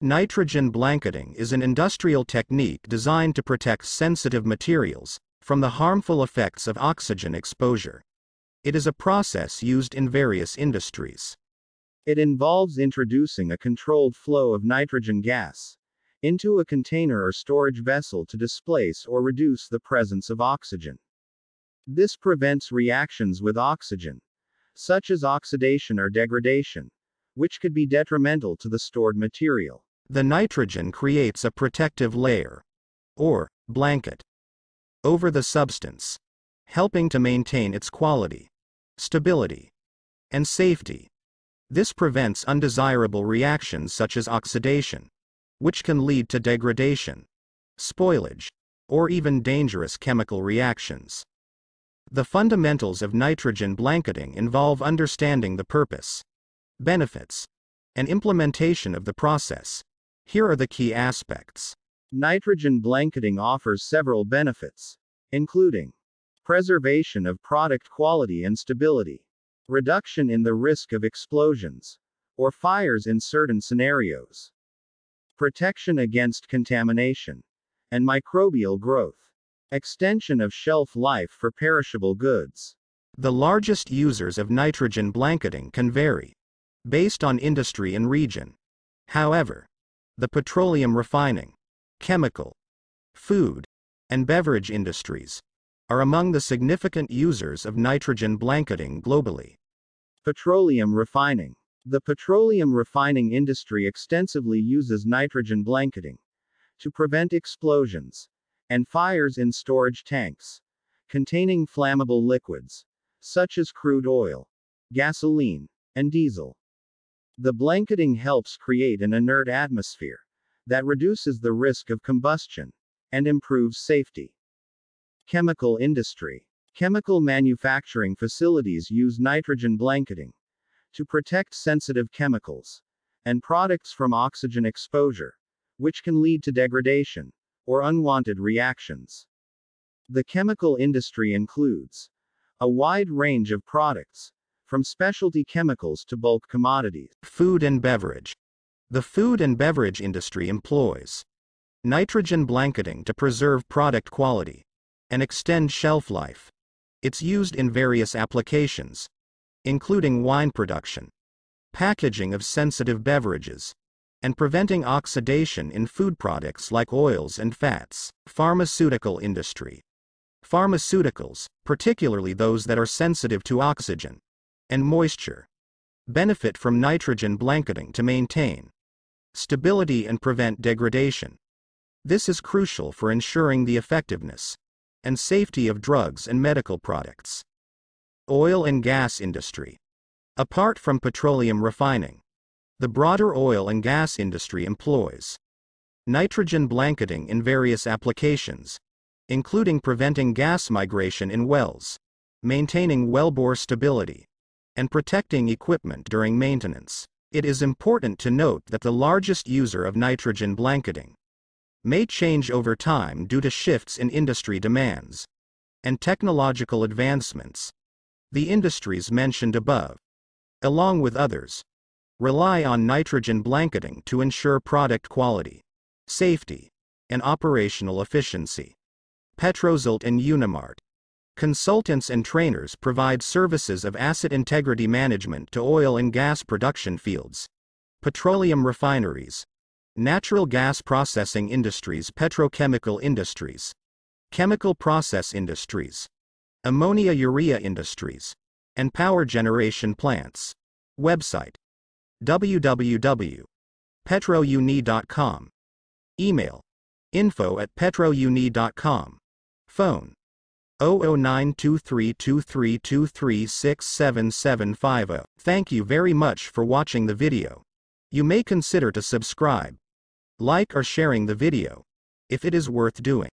Nitrogen blanketing is an industrial technique designed to protect sensitive materials from the harmful effects of oxygen exposure. It is a process used in various industries. It involves introducing a controlled flow of nitrogen gas into a container or storage vessel to displace or reduce the presence of oxygen. This prevents reactions with oxygen, such as oxidation or degradation, which could be detrimental to the stored material. The nitrogen creates a protective layer, or blanket, over the substance, helping to maintain its quality, stability, and safety. This prevents undesirable reactions such as oxidation, which can lead to degradation, spoilage, or even dangerous chemical reactions. The fundamentals of nitrogen blanketing involve understanding the purpose, benefits, and implementation of the process. Here are the key aspects. Nitrogen blanketing offers several benefits, including preservation of product quality and stability, reduction in the risk of explosions or fires in certain scenarios, protection against contamination and microbial growth, extension of shelf life for perishable goods. The largest users of nitrogen blanketing can vary based on industry and region. However, the petroleum refining, chemical, food, and beverage industries are among the significant users of nitrogen blanketing globally. Petroleum refining. The petroleum refining industry extensively uses nitrogen blanketing to prevent explosions and fires in storage tanks containing flammable liquids, such as crude oil, gasoline, and diesel. The blanketing helps create an inert atmosphere that reduces the risk of combustion and improves safety. Chemical industry. Chemical manufacturing facilities use nitrogen blanketing to protect sensitive chemicals and products from oxygen exposure, which can lead to degradation or unwanted reactions. The chemical industry includes a wide range of products, from specialty chemicals to bulk commodities. Food and beverage. The food and beverage industry employs nitrogen blanketing to preserve product quality and extend shelf life. It's used in various applications, including wine production, packaging of sensitive beverages, and preventing oxidation in food products like oils and fats. Pharmaceutical industry. Pharmaceuticals, particularly those that are sensitive to oxygen and moisture, benefit from nitrogen blanketing to maintain stability and prevent degradation. This is crucial for ensuring the effectiveness and safety of drugs and medical products. Oil and gas industry. Apart from petroleum refining, the broader oil and gas industry employs nitrogen blanketing in various applications, including preventing gas migration in wells, maintaining wellbore stability, and protecting equipment during maintenance. It is important to note that the largest user of nitrogen blanketing may change over time due to shifts in industry demands and technological advancements. The industries mentioned above, along with others, rely on nitrogen blanketing to ensure product quality, safety, and operational efficiency. Petrosult and Unimart. Consultants and trainers provide services of asset integrity management to oil and gas production fields, petroleum refineries, natural gas processing industries, petrochemical industries, chemical process industries, ammonia urea industries, and power generation plants. Website www.petrouni.com. Email info at petrouni.com. Phone 0092323236770. Uh, thank you very much for watching the video. You may consider to subscribe like or sharing the video, if it is worth doing.